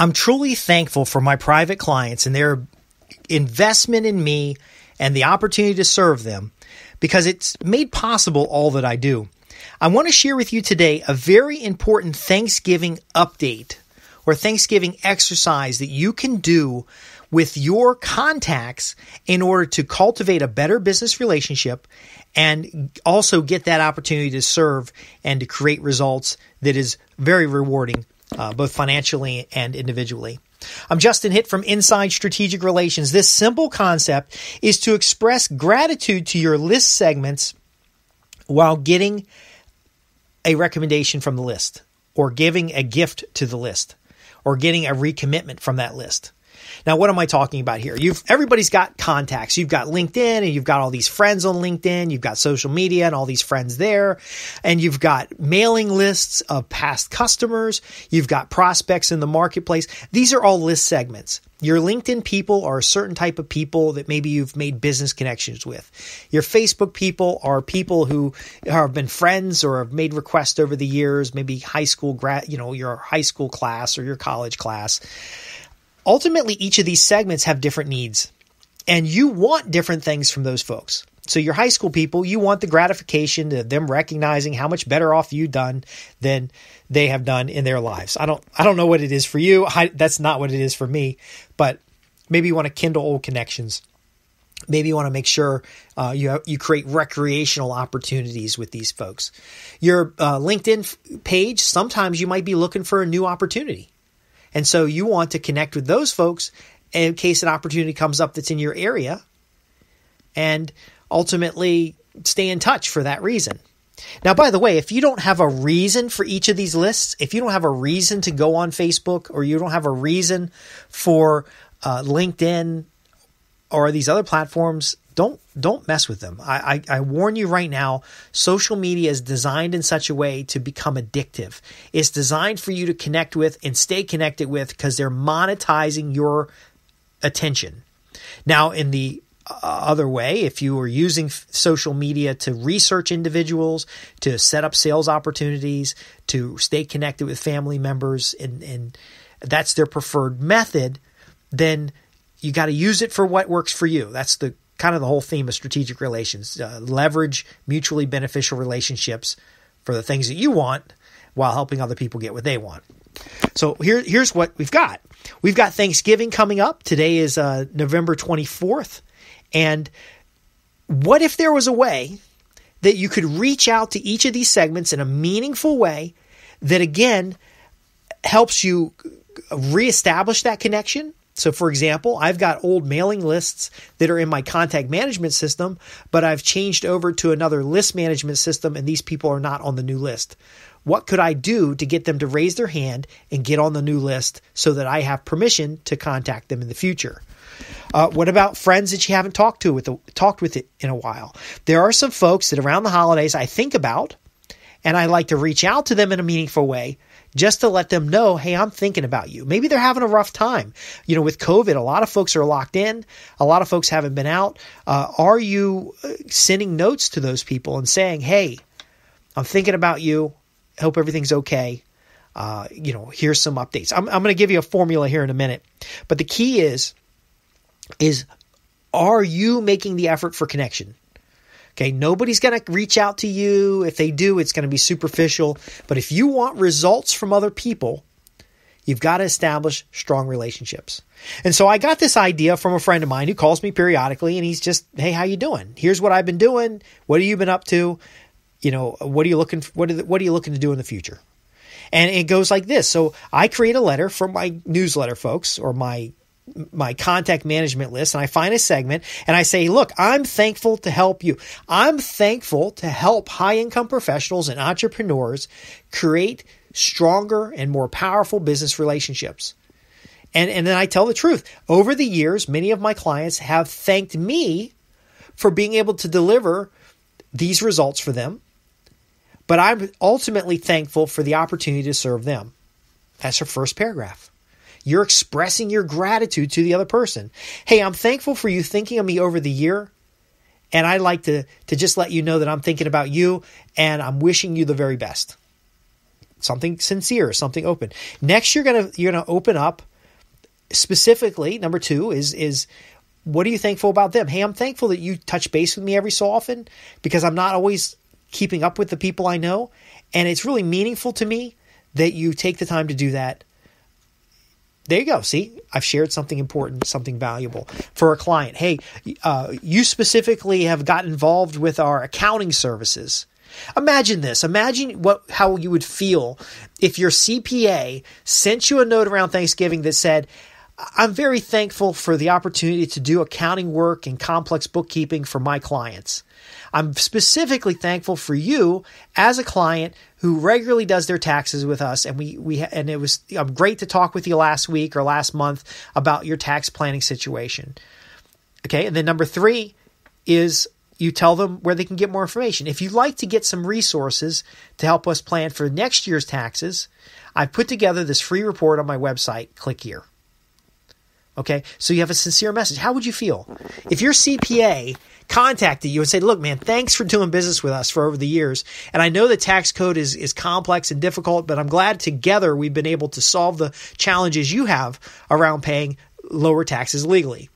I'm truly thankful for my private clients and their investment in me and the opportunity to serve them because it's made possible all that I do. I want to share with you today a very important Thanksgiving update or Thanksgiving exercise that you can do with your contacts in order to cultivate a better business relationship and also get that opportunity to serve and to create results that is very rewarding, uh, both financially and individually. I'm Justin Hitt from Inside Strategic Relations. This simple concept is to express gratitude to your list segments while getting a recommendation from the list, or giving a gift to the list, or getting a recommitment from that list. Now, what am I talking about here? You've everybody's got contacts. You've got LinkedIn and you've got all these friends on LinkedIn. You've got social media and all these friends there. And you've got mailing lists of past customers. You've got prospects in the marketplace. These are all list segments. Your LinkedIn people are a certain type of people that maybe you've made business connections with. Your Facebook people are people who have been friends or have made requests over the years, maybe high school grad, you know, your high school class or your college class ultimately each of these segments have different needs and you want different things from those folks. So your high school people, you want the gratification of them recognizing how much better off you've done than they have done in their lives. I don't, I don't know what it is for you. I, that's not what it is for me, but maybe you want to kindle old connections. Maybe you want to make sure uh, you have, you create recreational opportunities with these folks. Your uh, LinkedIn page, sometimes you might be looking for a new opportunity. And so you want to connect with those folks in case an opportunity comes up that's in your area and ultimately stay in touch for that reason. Now, by the way, if you don't have a reason for each of these lists, if you don't have a reason to go on Facebook or you don't have a reason for uh, LinkedIn or these other platforms, don't don't mess with them. I, I, I, warn you right now, social media is designed in such a way to become addictive. It's designed for you to connect with and stay connected with because they're monetizing your attention. Now, in the uh, other way, if you are using social media to research individuals, to set up sales opportunities, to stay connected with family members, and, and that's their preferred method, then you got to use it for what works for you. That's the kind of the whole theme of strategic relations. Uh, leverage mutually beneficial relationships for the things that you want while helping other people get what they want. So here, here's what we've got. We've got Thanksgiving coming up. Today is uh, November 24th. And what if there was a way that you could reach out to each of these segments in a meaningful way that, again, helps you reestablish that connection so, for example, I've got old mailing lists that are in my contact management system, but I've changed over to another list management system, and these people are not on the new list. What could I do to get them to raise their hand and get on the new list so that I have permission to contact them in the future? Uh, what about friends that you haven't talked to with talked with it in a while? There are some folks that around the holidays I think about, and I like to reach out to them in a meaningful way just to let them know, hey, I'm thinking about you. Maybe they're having a rough time. You know, with COVID, a lot of folks are locked in, a lot of folks haven't been out. Uh, are you uh, sending notes to those people and saying, hey, I'm thinking about you. Hope everything's okay. Uh, you know, here's some updates. I'm, I'm going to give you a formula here in a minute, but the key is, is are you making the effort for connection? Okay, nobody's going to reach out to you. If they do, it's going to be superficial. But if you want results from other people, you've got to establish strong relationships. And so I got this idea from a friend of mine who calls me periodically and he's just, "Hey, how you doing? Here's what I've been doing. What have you been up to? You know, what are you looking what are, what are you looking to do in the future?" And it goes like this. So I create a letter for my newsletter folks or my my contact management list and I find a segment and I say, look, I'm thankful to help you. I'm thankful to help high income professionals and entrepreneurs create stronger and more powerful business relationships. And, and then I tell the truth. Over the years, many of my clients have thanked me for being able to deliver these results for them. But I'm ultimately thankful for the opportunity to serve them. That's her first paragraph. You're expressing your gratitude to the other person. Hey, I'm thankful for you thinking of me over the year. And I'd like to, to just let you know that I'm thinking about you and I'm wishing you the very best. Something sincere, something open. Next, you're gonna you're gonna open up specifically, number two is is what are you thankful about them? Hey, I'm thankful that you touch base with me every so often because I'm not always keeping up with the people I know. And it's really meaningful to me that you take the time to do that. There you go. See, I've shared something important, something valuable for a client. Hey, uh, you specifically have got involved with our accounting services. Imagine this. Imagine what how you would feel if your CPA sent you a note around Thanksgiving that said, I'm very thankful for the opportunity to do accounting work and complex bookkeeping for my clients. I'm specifically thankful for you as a client who regularly does their taxes with us and we we and it was great to talk with you last week or last month about your tax planning situation. Okay? And then number 3 is you tell them where they can get more information. If you'd like to get some resources to help us plan for next year's taxes, I've put together this free report on my website. Click here. Okay, so you have a sincere message. How would you feel if your CPA contacted you and said, "Look, man, thanks for doing business with us for over the years, and I know the tax code is is complex and difficult, but I'm glad together we've been able to solve the challenges you have around paying lower taxes legally."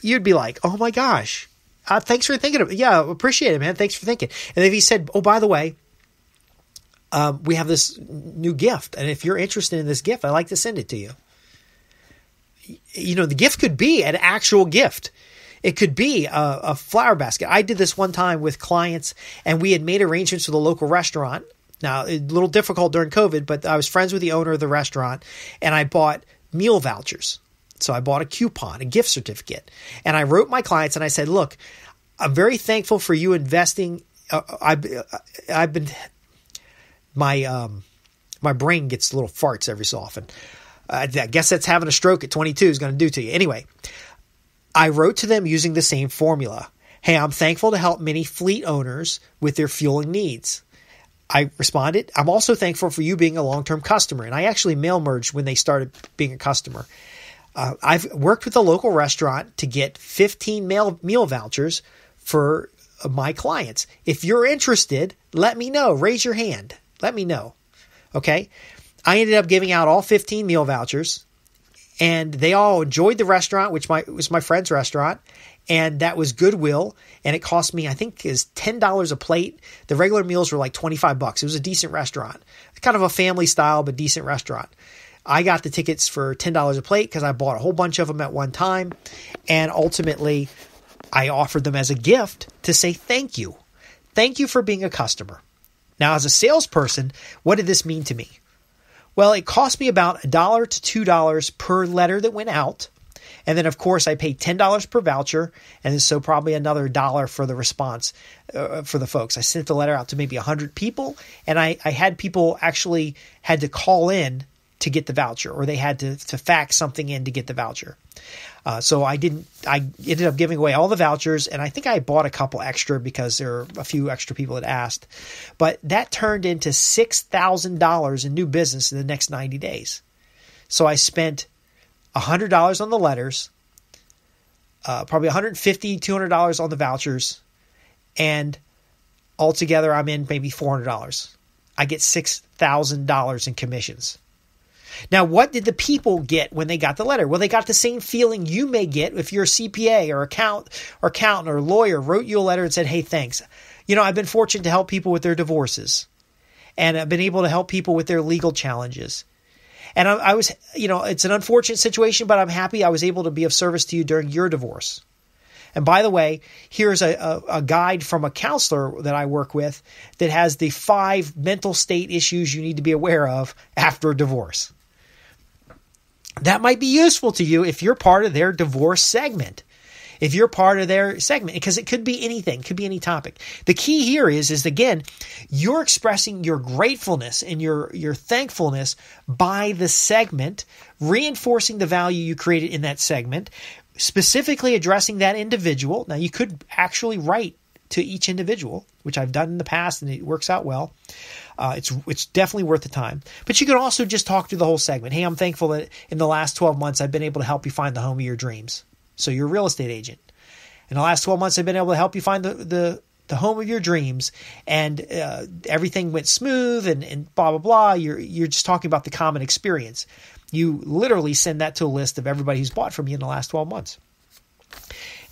You'd be like, "Oh my gosh, uh, thanks for thinking of it. Yeah, appreciate it, man. Thanks for thinking." And if he said, "Oh, by the way." Um, we have this new gift, and if you're interested in this gift, I'd like to send it to you you know, the gift could be an actual gift. It could be a, a, flower basket. I did this one time with clients, and we had made arrangements with a local restaurant. Now, a little difficult during COVID, but I was friends with the owner of the restaurant, and I bought meal vouchers. So I bought a coupon, a gift certificate, and I wrote my clients and I said, "Look, I'm very thankful for you investing. Uh, I've I've been my um, my brain gets little farts every so often." I guess that's having a stroke at 22 is going to do to you. Anyway, I wrote to them using the same formula. Hey, I'm thankful to help many fleet owners with their fueling needs. I responded, I'm also thankful for you being a long term customer. And I actually mail merged when they started being a customer. Uh, I've worked with a local restaurant to get 15 mail, meal vouchers for my clients. If you're interested, let me know. Raise your hand. Let me know. Okay. I ended up giving out all 15 meal vouchers and they all enjoyed the restaurant, which my, was my friend's restaurant. And that was Goodwill. And it cost me, I think, is $10 a plate. The regular meals were like 25 bucks. It was a decent restaurant, kind of a family style, but decent restaurant. I got the tickets for $10 a plate because I bought a whole bunch of them at one time. And ultimately, I offered them as a gift to say thank you. Thank you for being a customer. Now, as a salesperson, what did this mean to me? Well, it cost me about a dollar to two dollars per letter that went out. And then, of course, I paid $10 per voucher, and so probably another dollar for the response uh, for the folks. I sent the letter out to maybe 100 people, and I, I had people actually had to call in to get the voucher, or they had to, to fax something in to get the voucher. Uh, so I didn't. I ended up giving away all the vouchers, and I think I bought a couple extra because there are a few extra people that asked. But that turned into six thousand dollars in new business in the next ninety days. So I spent hundred dollars on the letters, uh, probably 150 200 dollars on the vouchers, and altogether I'm in maybe four hundred dollars. I get six thousand dollars in commissions. Now, what did the people get when they got the letter? Well, they got the same feeling you may get if your CPA or account or accountant or lawyer wrote you a letter and said, "Hey, thanks. You know, I've been fortunate to help people with their divorces, and I've been able to help people with their legal challenges." And I, I was, you know, it's an unfortunate situation, but I'm happy I was able to be of service to you during your divorce. And by the way, here's a, a, a, guide from a counselor that I work with that has the five mental state issues you need to be aware of after a divorce that might be useful to you if you're part of their divorce segment. If you're part of their segment because it could be anything could be any topic. The key here is is again you're expressing your gratefulness and your your thankfulness by the segment reinforcing the value you created in that segment specifically addressing that individual. Now you could actually write to each individual which i've done in the past and it works out well uh, it's it's definitely worth the time. But you can also just talk through the whole segment. Hey, I'm thankful that in the last 12 months I've been able to help you find the home of your dreams. So you're a real estate agent. In the last 12 months I've been able to help you find the the, the home of your dreams, and uh, everything went smooth and, and blah blah blah. You're you're just talking about the common experience. You literally send that to a list of everybody who's bought from you in the last 12 months.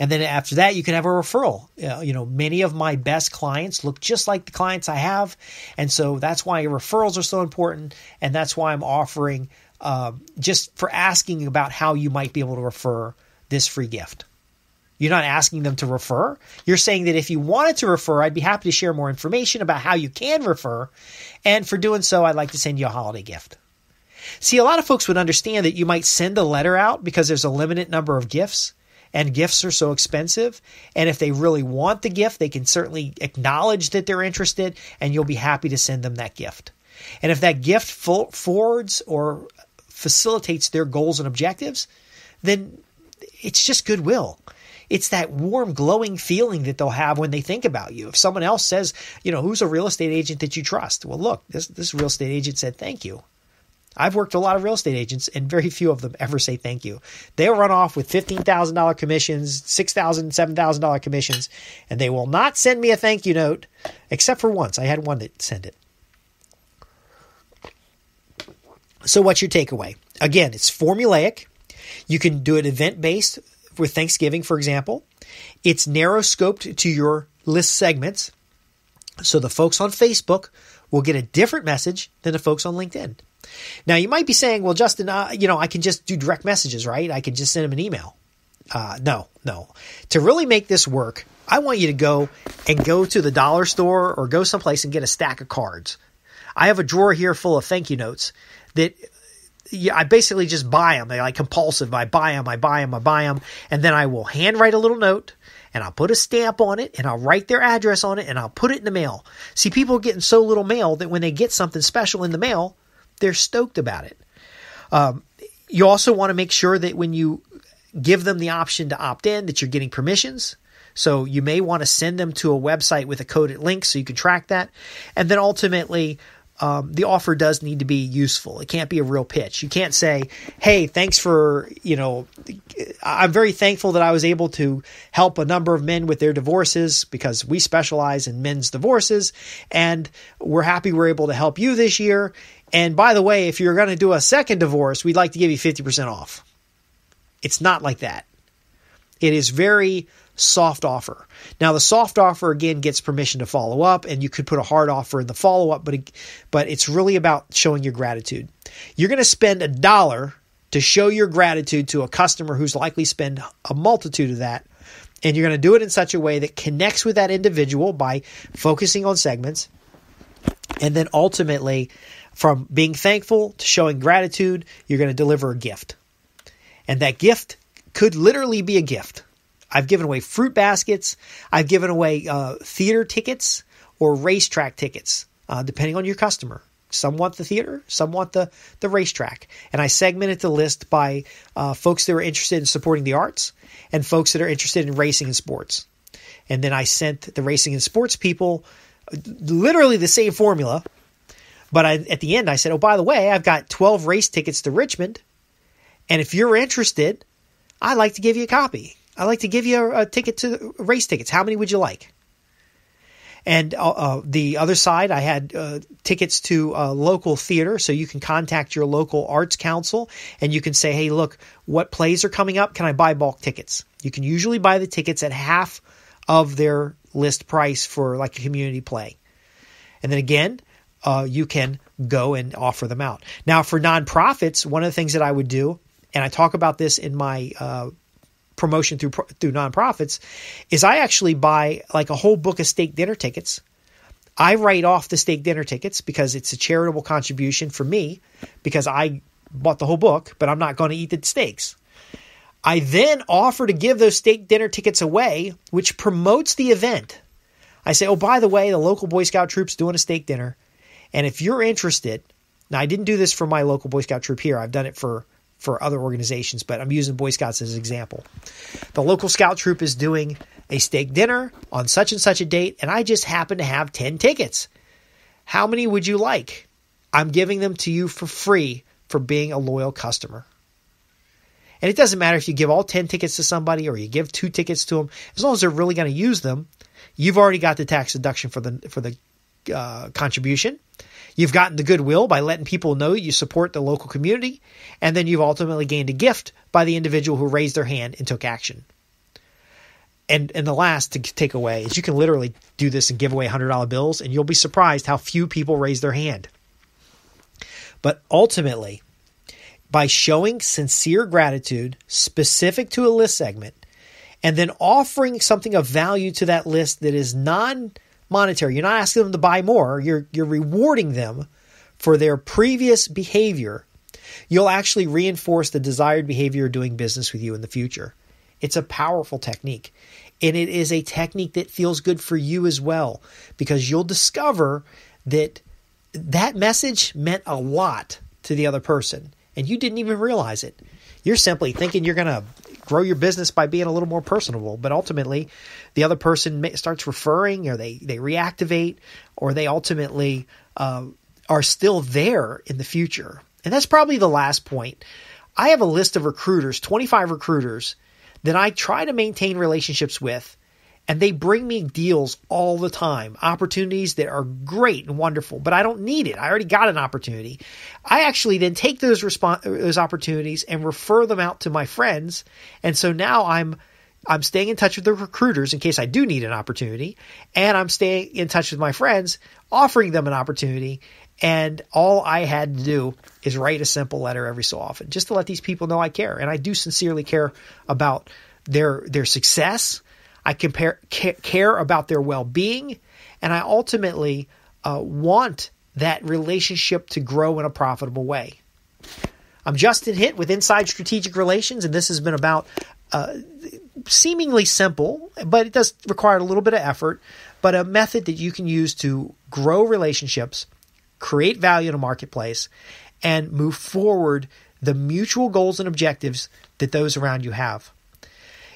And then after that, you can have a referral. Uh, you know, many of my best clients look just like the clients I have. And so that's why referrals are so important. And that's why I'm offering uh, just for asking about how you might be able to refer this free gift. You're not asking them to refer. You're saying that if you wanted to refer, I'd be happy to share more information about how you can refer. And for doing so, I'd like to send you a holiday gift. See, a lot of folks would understand that you might send a letter out because there's a limited number of gifts and gifts are so expensive. And if they really want the gift, they can certainly acknowledge that they're interested and you'll be happy to send them that gift. And if that gift forwards or facilitates their goals and objectives, then it's just goodwill. It's that warm, glowing feeling that they'll have when they think about you. If someone else says, you know, who's a real estate agent that you trust? Well, look, this, this real estate agent said thank you. I've worked a lot of real estate agents, and very few of them ever say thank you. They'll run off with $15,000 commissions, $6,000, $7,000 commissions, and they will not send me a thank you note, except for once. I had one that sent it. So, what's your takeaway? Again, it's formulaic. You can do it event based with Thanksgiving, for example. It's narrow scoped to your list segments. So, the folks on Facebook will get a different message than the folks on LinkedIn. Now you might be saying, well, Justin, uh, you know, I can just do direct messages, right? I can just send them an email. Uh, no, no. To really make this work, I want you to go and go to the dollar store or go someplace and get a stack of cards. I have a drawer here full of thank you notes that yeah, I basically just buy them. They're like compulsive. I buy them, I buy them, I buy them. And then I will handwrite a little note and I'll put a stamp on it and I'll write their address on it and I'll put it in the mail. See, people are getting so little mail that when they get something special in the mail, they're stoked about it. Um, you also want to make sure that when you give them the option to opt in, that you're getting permissions. So you may want to send them to a website with a coded link so you can track that. And then ultimately, um, the offer does need to be useful. It can't be a real pitch. You can't say, "Hey, thanks for you know, I'm very thankful that I was able to help a number of men with their divorces because we specialize in men's divorces, and we're happy we're able to help you this year. And by the way, if you're going to do a second divorce, we'd like to give you 50% off." It's not like that. It is very soft offer. Now the soft offer again gets permission to follow up and you could put a hard offer in the follow up but but it's really about showing your gratitude. You're going to spend a dollar to show your gratitude to a customer who's likely spend a multitude of that and you're going to do it in such a way that connects with that individual by focusing on segments and then ultimately from being thankful to showing gratitude you're going to deliver a gift and that gift could literally be a gift I've given away fruit baskets. I've given away uh, theater tickets or racetrack tickets, uh, depending on your customer. Some want the theater, some want the, the racetrack. And I segmented the list by uh, folks that are interested in supporting the arts and folks that are interested in racing and sports. And then I sent the racing and sports people uh, literally the same formula. But I, at the end, I said, oh, by the way, I've got 12 race tickets to Richmond. And if you're interested, I'd like to give you a copy. I'd like to give you a, a ticket to race tickets. How many would you like? And uh, uh, the other side, I had uh, tickets to a local theater, so you can contact your local arts council and you can say, hey, look, what plays are coming up? Can I buy bulk tickets? You can usually buy the tickets at half of their list price for like a community play. And then again, uh, you can go and offer them out. Now, for nonprofits, one of the things that I would do, and I talk about this in my uh, promotion through through nonprofits is I actually buy like a whole book of steak dinner tickets. I write off the steak dinner tickets because it's a charitable contribution for me because I bought the whole book, but I'm not going to eat the steaks. I then offer to give those steak dinner tickets away, which promotes the event. I say, oh, by the way, the local Boy Scout troop's doing a steak dinner. And if you're interested, now I didn't do this for my local Boy Scout troop here, I've done it for for other organizations, but I'm using Boy Scouts as an example. The local scout troop is doing a steak dinner on such and such a date, and I just happen to have 10 tickets. How many would you like? I'm giving them to you for free for being a loyal customer. And it doesn't matter if you give all 10 tickets to somebody or you give two tickets to them, as long as they're really going to use them, you've already got the tax deduction for the for the uh, contribution. You've gotten the goodwill by letting people know you support the local community, and then you've ultimately gained a gift by the individual who raised their hand and took action. And and the last to take away is you can literally do this and give away hundred dollar bills, and you'll be surprised how few people raise their hand. But ultimately, by showing sincere gratitude specific to a list segment, and then offering something of value to that list that is non monetary. You're not asking them to buy more. You're you're rewarding them for their previous behavior. You'll actually reinforce the desired behavior of doing business with you in the future. It's a powerful technique. And it is a technique that feels good for you as well because you'll discover that that message meant a lot to the other person and you didn't even realize it. You're simply thinking you're going to grow your business by being a little more personable, but ultimately the other person starts referring or they, they reactivate or they ultimately uh, are still there in the future. And that's probably the last point. I have a list of recruiters, 25 recruiters that I try to maintain relationships with and they bring me deals all the time, opportunities that are great and wonderful, but I don't need it. I already got an opportunity. I actually then take those response those opportunities and refer them out to my friends, and so now I'm I'm staying in touch with the recruiters in case I do need an opportunity, and I'm staying in touch with my friends, offering them an opportunity. And all I had to do is write a simple letter every so often, just to let these people know I care, and I do sincerely care about their their success I compare, care about their well being, and I ultimately uh, want that relationship to grow in a profitable way. I'm Justin Hitt with Inside Strategic Relations, and this has been about uh, seemingly simple, but it does require a little bit of effort, but a method that you can use to grow relationships, create value in a marketplace, and move forward the mutual goals and objectives that those around you have.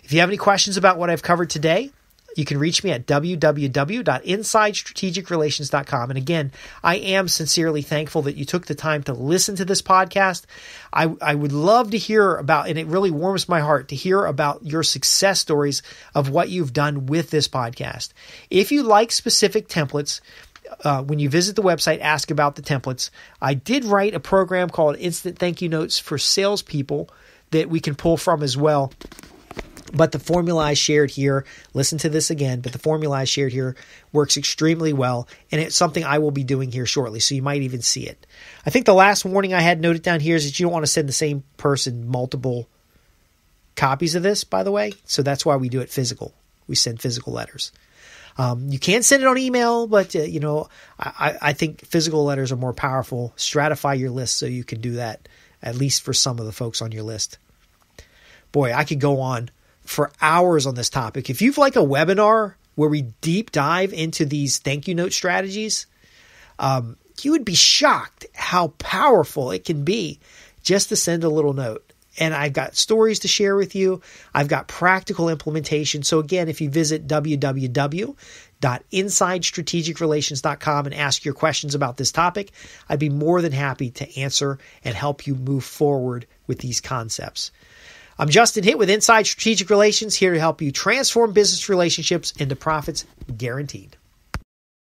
If you have any questions about what I've covered today, you can reach me at www.insidestrategicrelations.com. And again, I am sincerely thankful that you took the time to listen to this podcast. I, I would love to hear about, and it really warms my heart to hear about your success stories of what you've done with this podcast. If you like specific templates, uh, when you visit the website, ask about the templates. I did write a program called Instant Thank You Notes for salespeople that we can pull from as well. But the formula I shared here, listen to this again, but the formula I shared here works extremely well, and it's something I will be doing here shortly, so you might even see it. I think the last warning I had noted down here is that you don't want to send the same person multiple copies of this, by the way, so that's why we do it physical. We send physical letters. Um, you can send it on email, but uh, you know, I, I think physical letters are more powerful. Stratify your list so you can do that, at least for some of the folks on your list. Boy, I could go on for hours on this topic. If you've like a webinar where we deep dive into these thank you note strategies, um, you would be shocked how powerful it can be just to send a little note. And I've got stories to share with you. I've got practical implementation. So again, if you visit www.insidestrategicrelations.com and ask your questions about this topic, I'd be more than happy to answer and help you move forward with these concepts. I'm Justin Hitt with Inside Strategic Relations, here to help you transform business relationships into profits guaranteed.